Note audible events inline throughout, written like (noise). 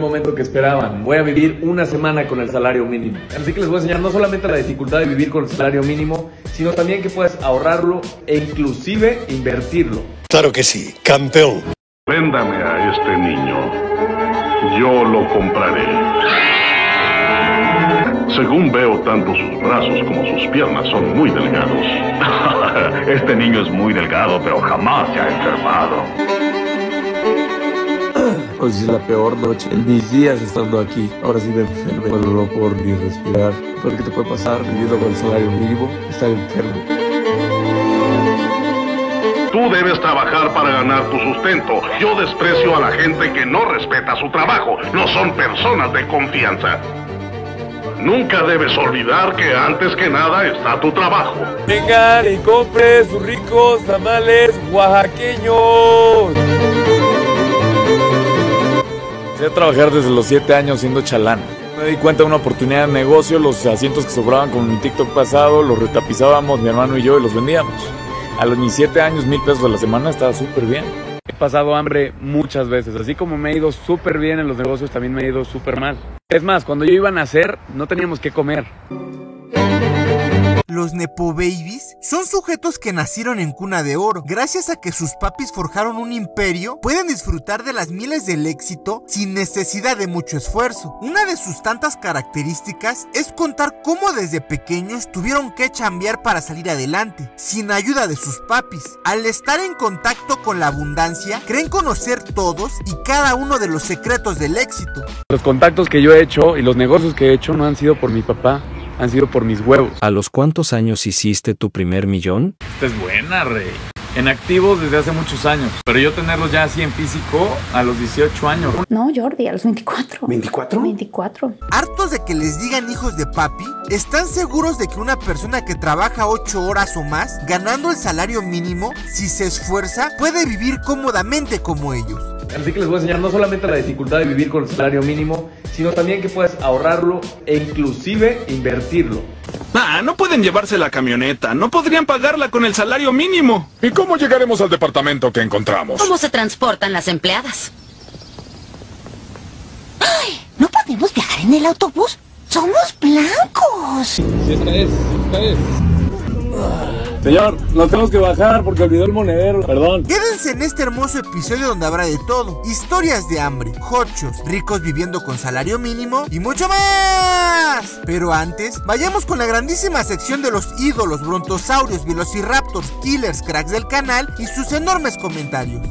momento que esperaban. Voy a vivir una semana con el salario mínimo. Así que les voy a enseñar no solamente la dificultad de vivir con el salario mínimo, sino también que puedes ahorrarlo e inclusive invertirlo. Claro que sí, campeón. Véndame a este niño. Yo lo compraré. Según veo, tanto sus brazos como sus piernas son muy delgados. (laughs) este niño es muy delgado, pero jamás se ha enfermado. Hoy es la peor noche en mis días estando aquí. Ahora sí me enfermo. Bueno, no por ni respirar. ¿Por qué te puede pasar viviendo con el salario mínimo? Estar enfermo. Tú debes trabajar para ganar tu sustento. Yo desprecio a la gente que no respeta su trabajo. No son personas de confianza. Nunca debes olvidar que antes que nada está tu trabajo. Vengan y compren sus ricos tamales oaxaqueños. Empecé a trabajar desde los 7 años siendo chalán. Me di cuenta de una oportunidad de negocio, los asientos que sobraban con mi TikTok pasado, los retapizábamos mi hermano y yo y los vendíamos. A los mis 7 años, mil pesos a la semana, estaba súper bien. He pasado hambre muchas veces, así como me he ido súper bien en los negocios, también me he ido súper mal. Es más, cuando yo iba a nacer, no teníamos que comer. Los Nepo Babies son sujetos que nacieron en cuna de oro. Gracias a que sus papis forjaron un imperio, pueden disfrutar de las miles del éxito sin necesidad de mucho esfuerzo. Una de sus tantas características es contar cómo desde pequeños tuvieron que chambear para salir adelante, sin ayuda de sus papis. Al estar en contacto con la abundancia, creen conocer todos y cada uno de los secretos del éxito. Los contactos que yo he hecho y los negocios que he hecho no han sido por mi papá, han sido por mis huevos. ¿A los cuántos años hiciste tu primer millón? Esta es buena, rey. En activos desde hace muchos años, pero yo tenerlos ya así en físico a los 18 años. No, Jordi, a los 24. ¿24? 24. Hartos de que les digan hijos de papi, ¿están seguros de que una persona que trabaja 8 horas o más, ganando el salario mínimo, si se esfuerza, puede vivir cómodamente como ellos? Así que les voy a enseñar no solamente la dificultad de vivir con el salario mínimo, sino también que puedes ahorrarlo e inclusive invertirlo. Ah, no pueden llevarse la camioneta. No podrían pagarla con el salario mínimo. ¿Y cómo llegaremos al departamento que encontramos? ¿Cómo se transportan las empleadas? ¡Ay! ¿No podemos viajar en el autobús? ¡Somos blancos! Sí, esta es, esta es. Señor, nos tenemos que bajar porque olvidó el monedero. Perdón. Quédense en este hermoso episodio donde habrá de todo. Historias de hambre, hochos, ricos viviendo con salario mínimo y mucho más. Pero antes, vayamos con la grandísima sección de los ídolos, brontosaurios, velociraptors, killers, cracks del canal y sus enormes comentarios.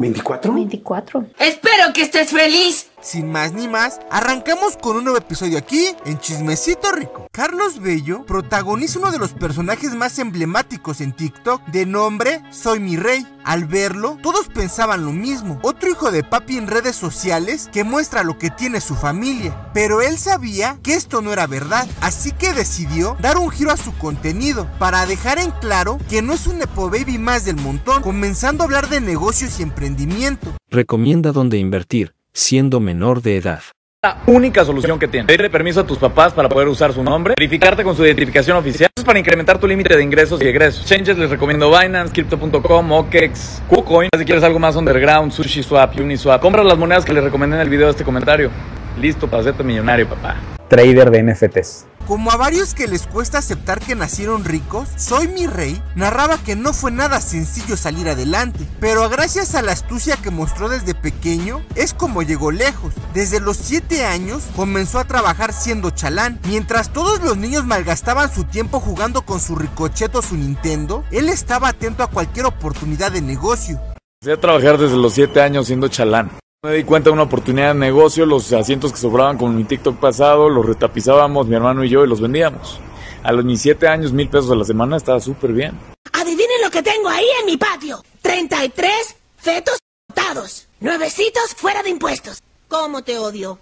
¿24? 24. Espero que estés feliz. Sin más ni más, arrancamos con un nuevo episodio aquí en Chismecito Rico. Carlos Bello protagoniza uno de los personajes más emblemáticos en TikTok de nombre Soy mi rey. Al verlo, todos pensaban lo mismo. Otro hijo de papi en redes sociales que muestra lo que tiene su familia. Pero él sabía que esto no era verdad, así que decidió dar un giro a su contenido para dejar en claro que no es un Nepo Baby más del montón, comenzando a hablar de negocios y emprendimiento. Recomienda dónde invertir, siendo menor de edad. La única solución que tienes. Pedirle permiso a tus papás para poder usar su nombre, verificarte con su identificación oficial. Es para incrementar tu límite de ingresos y egresos. Changes les recomiendo Binance, Crypto.com, OKEX, KuCoin. Si quieres algo más underground, SushiSwap, Uniswap. Compra las monedas que les recomendé en el video de este comentario. Listo para hacerte millonario, papá. Trader de NFTs. Como a varios que les cuesta aceptar que nacieron ricos, Soy mi rey narraba que no fue nada sencillo salir adelante, pero gracias a la astucia que mostró desde pequeño, es como llegó lejos. Desde los 7 años comenzó a trabajar siendo chalán, mientras todos los niños malgastaban su tiempo jugando con su ricochet o su Nintendo, él estaba atento a cualquier oportunidad de negocio. Empecé a trabajar desde los 7 años siendo chalán. Me di cuenta de una oportunidad de negocio, los asientos que sobraban con mi TikTok pasado, los retapizábamos mi hermano y yo y los vendíamos. A los mis 7 años, mil pesos a la semana, estaba súper bien. Adivinen lo que tengo ahí en mi patio. 33 fetos botados. Nuevecitos fuera de impuestos. ¿Cómo te odio?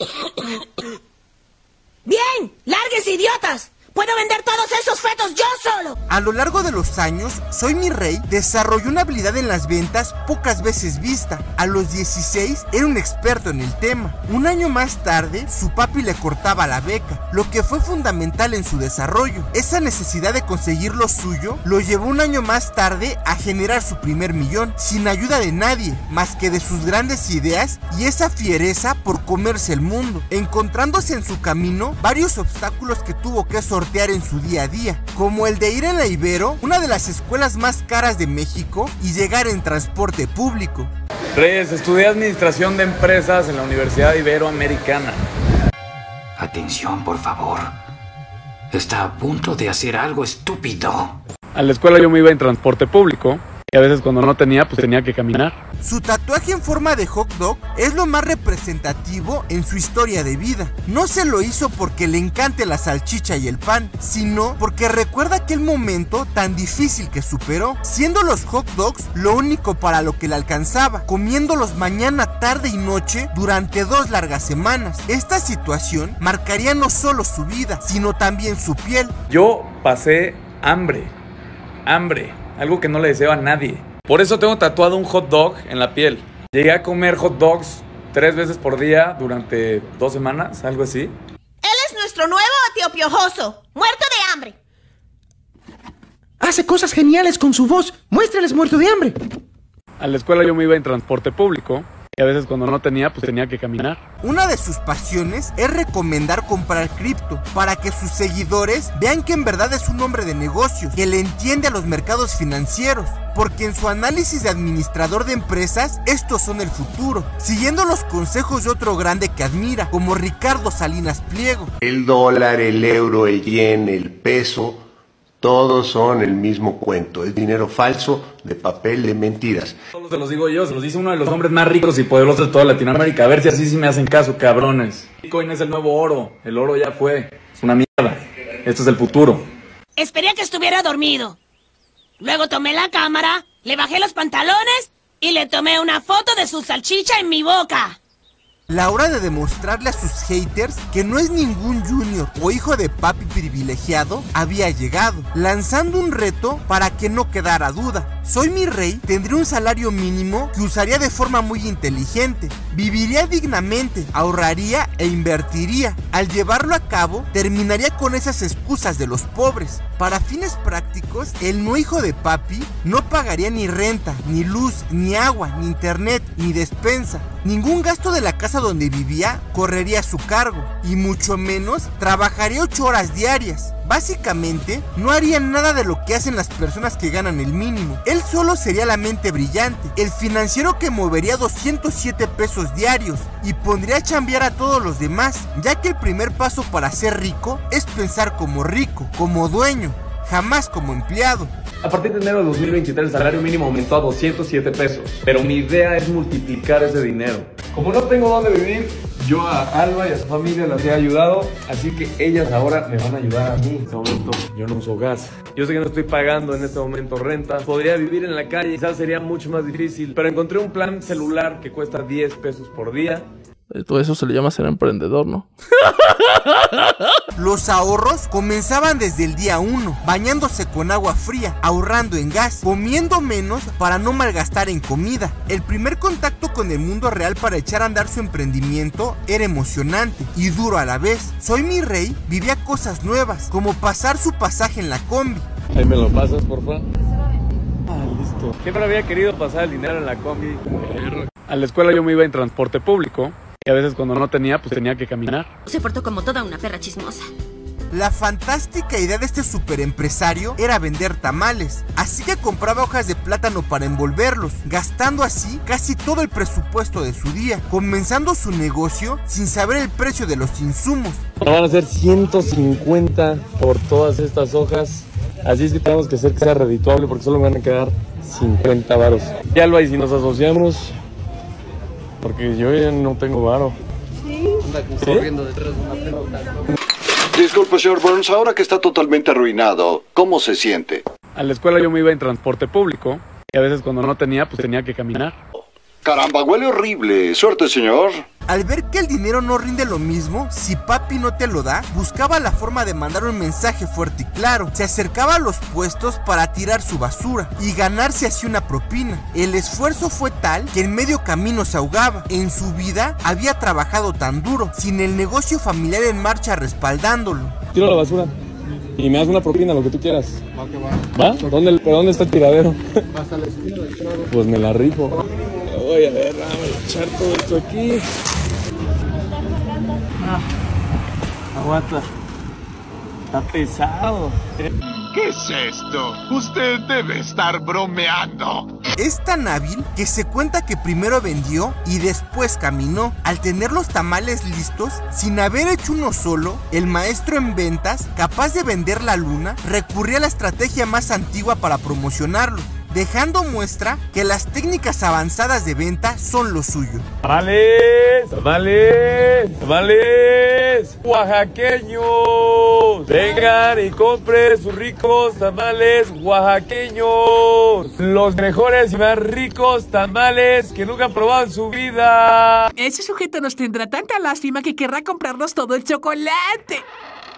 (coughs) Bien, lárguense idiotas. Puedo vender todos esos fetos yo solo. A lo largo de los años, Soy mi rey desarrolló una habilidad en las ventas pocas veces vista. A los 16 era un experto en el tema. Un año más tarde, su papi le cortaba la beca, lo que fue fundamental en su desarrollo. Esa necesidad de conseguir lo suyo lo llevó un año más tarde a generar su primer millón, sin ayuda de nadie, más que de sus grandes ideas y esa fiereza por comerse el mundo, encontrándose en su camino varios obstáculos que tuvo que sortear en su día a día, como el de ir en la Ibero, una de las escuelas más caras de México, y llegar en transporte público. Reyes, estudié administración de empresas en la Universidad Iberoamericana. Atención, por favor. Está a punto de hacer algo estúpido. A la escuela yo me iba en transporte público y a veces cuando no tenía, pues tenía que caminar. Su tatuaje en forma de hot dog es lo más representativo en su historia de vida. No se lo hizo porque le encante la salchicha y el pan, sino porque recuerda aquel momento tan difícil que superó, siendo los hot dogs lo único para lo que le alcanzaba, comiéndolos mañana, tarde y noche durante dos largas semanas. Esta situación marcaría no solo su vida, sino también su piel. Yo pasé hambre, hambre algo que no le deseo a nadie. Por eso tengo tatuado un hot dog en la piel. Llegué a comer hot dogs tres veces por día durante dos semanas, algo así. Él es nuestro nuevo tío piojoso, muerto de hambre. Hace cosas geniales con su voz. Muéstrales muerto de hambre. A la escuela yo me iba en transporte público y a veces cuando no tenía, pues tenía que caminar. Una de sus pasiones es recomendar comprar cripto para que sus seguidores vean que en verdad es un hombre de negocios, que le entiende a los mercados financieros. Porque en su análisis de administrador de empresas, estos son el futuro, siguiendo los consejos de otro grande que admira, como Ricardo Salinas Pliego. El dólar, el euro, el yen, el peso todos son el mismo cuento, es dinero falso de papel de mentiras. Todos se los digo yo, se los dice uno de los hombres más ricos y poderosos de toda Latinoamérica. A ver si así sí me hacen caso, cabrones. Bitcoin es el nuevo oro, el oro ya fue, es una mierda. Esto es el futuro. Esperé a que estuviera dormido. Luego tomé la cámara, le bajé los pantalones y le tomé una foto de su salchicha en mi boca. La hora de demostrarle a sus haters que no es ningún junior o hijo de papi privilegiado había llegado, lanzando un reto para que no quedara duda. Soy mi rey tendría un salario mínimo que usaría de forma muy inteligente, viviría dignamente, ahorraría e invertiría. Al llevarlo a cabo, terminaría con esas excusas de los pobres. Para fines prácticos, el no hijo de papi no pagaría ni renta, ni luz, ni agua, ni internet, ni despensa. Ningún gasto de la casa donde vivía correría a su cargo y mucho menos trabajaría 8 horas diarias. Básicamente, no haría nada de lo que hacen las personas que ganan el mínimo. Solo sería la mente brillante, el financiero que movería 207 pesos diarios y pondría a chambear a todos los demás, ya que el primer paso para ser rico es pensar como rico, como dueño, jamás como empleado. A partir de enero de 2023 el salario mínimo aumentó a 207 pesos, pero mi idea es multiplicar ese dinero. Como no tengo dónde vivir, yo a Alba y a su familia las he ayudado, así que ellas ahora me van a ayudar a mí. En este momento yo no uso gas. Yo sé que no estoy pagando en este momento renta. Podría vivir en la calle, quizás sería mucho más difícil, pero encontré un plan celular que cuesta 10 pesos por día todo eso se le llama ser emprendedor, ¿no? Los ahorros comenzaban desde el día 1, bañándose con agua fría, ahorrando en gas, comiendo menos para no malgastar en comida. El primer contacto con el mundo real para echar a andar su emprendimiento era emocionante y duro a la vez. Soy mi rey vivía cosas nuevas, como pasar su pasaje en la combi. Ahí me lo pasas, por favor. Ah, listo. Siempre había querido pasar el dinero en la combi. A la escuela yo me iba en transporte público y a veces cuando no tenía, pues tenía que caminar. Se portó como toda una perra chismosa. La fantástica idea de este superempresario era vender tamales, así que compraba hojas de plátano para envolverlos, gastando así casi todo el presupuesto de su día, comenzando su negocio sin saber el precio de los insumos. Van a ser 150 por todas estas hojas, así es que tenemos que hacer que sea redituable porque solo me van a quedar 50 varos. Ya lo hay si nos asociamos, porque yo ya no tengo varo. Sí. Anda corriendo detrás de una pelota. Disculpe, señor Burns, ahora que está totalmente arruinado, ¿cómo se siente? A la escuela yo me iba en transporte público y a veces cuando no tenía, pues tenía que caminar. Caramba, huele horrible. Suerte, señor. Al ver que el dinero no rinde lo mismo, si papi no te lo da, buscaba la forma de mandar un mensaje fuerte y claro. Se acercaba a los puestos para tirar su basura y ganarse así una propina. El esfuerzo fue tal que en medio camino se ahogaba. En su vida había trabajado tan duro, sin el negocio familiar en marcha respaldándolo. Tiro la basura y me das una propina, lo que tú quieras. Va, ¿Dónde, ¿Pero dónde está el tiradero? Hasta la esquina del Pues me la rifo. Voy a voy a echar todo esto aquí. Ah, aguanta. Está pesado. ¿Qué es esto? Usted debe estar bromeando. Es tan hábil que se cuenta que primero vendió y después caminó. Al tener los tamales listos, sin haber hecho uno solo, el maestro en ventas, capaz de vender la luna, recurría a la estrategia más antigua para promocionarlo dejando muestra que las técnicas avanzadas de venta son lo suyo. ¡Tamales! ¡Tamales! ¡Tamales! ¡Oaxaqueños! Vengan y compren sus ricos tamales oaxaqueños. Los mejores y más ricos tamales que nunca han probado en su vida. Ese sujeto nos tendrá tanta lástima que querrá comprarnos todo el chocolate.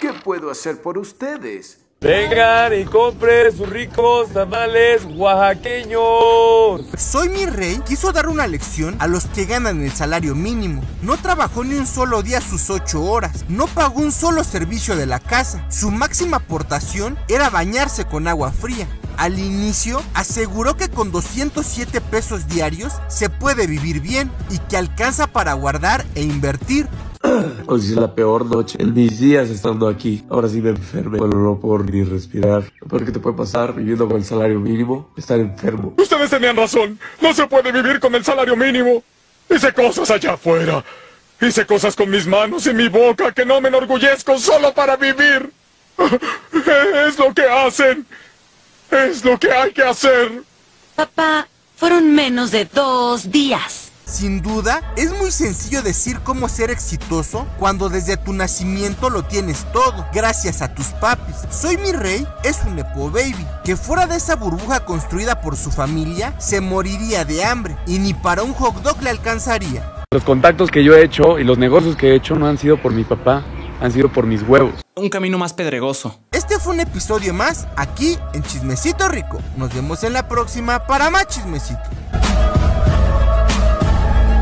¿Qué puedo hacer por ustedes? Vengan y compren sus ricos tamales oaxaqueños. Soy mi rey quiso dar una lección a los que ganan el salario mínimo. No trabajó ni un solo día sus ocho horas. No pagó un solo servicio de la casa. Su máxima aportación era bañarse con agua fría. Al inicio aseguró que con 207 pesos diarios se puede vivir bien y que alcanza para guardar e invertir. Hoy es la peor noche en mis días estando aquí. Ahora sí me enfermé. Bueno, no puedo ni respirar. Lo peor que te puede pasar viviendo con el salario mínimo, estar enfermo. Ustedes tenían razón. No se puede vivir con el salario mínimo. Hice cosas allá afuera. Hice cosas con mis manos y mi boca que no me enorgullezco solo para vivir. (laughs) Es lo que hacen. Es lo que hay que hacer. Papá, fueron menos de dos días. Sin duda, es muy sencillo decir cómo ser exitoso cuando desde tu nacimiento lo tienes todo, gracias a tus papis. Soy mi rey es un Nepo Baby, que fuera de esa burbuja construida por su familia, se moriría de hambre y ni para un hot dog le alcanzaría. Los contactos que yo he hecho y los negocios que he hecho no han sido por mi papá, han sido por mis huevos. Un camino más pedregoso. Este fue un episodio más aquí en Chismecito Rico. Nos vemos en la próxima para más chismecito.